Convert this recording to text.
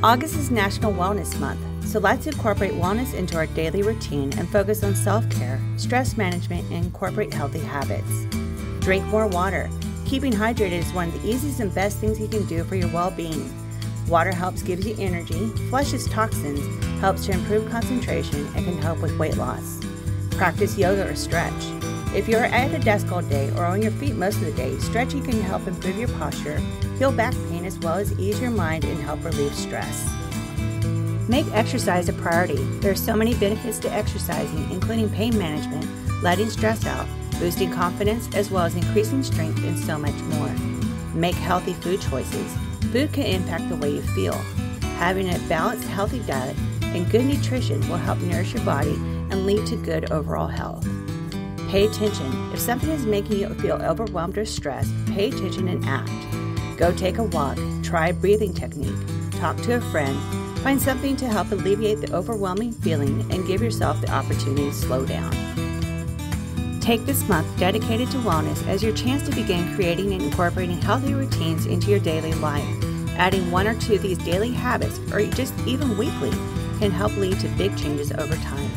August is National Wellness Month, so let's incorporate wellness into our daily routine and focus on self care, stress management, and incorporate healthy habits. Drink more water. Keeping hydrated is one of the easiest and best things you can do for your well being. Water helps gives you energy, flushes toxins, helps to improve concentration, and can help with weight loss. Practice yoga or stretch. If you're at a desk all day or on your feet most of the day, stretching can help improve your posture, heal back pain, as well as ease your mind and help relieve stress. Make exercise a priority. There are so many benefits to exercising, including pain management, letting stress out, boosting confidence, as well as increasing strength and so much more. Make healthy food choices. Food can impact the way you feel. Having a balanced, healthy diet and good nutrition will help nourish your body and lead to good overall health. Pay attention. If something is making you feel overwhelmed or stressed, pay attention and act. Go take a walk, try a breathing technique, talk to a friend, find something to help alleviate the overwhelming feeling, and give yourself the opportunity to slow down. Take this month dedicated to wellness as your chance to begin creating and incorporating healthy routines into your daily life. Adding one or two of these daily habits, or just even weekly, can help lead to big changes over time.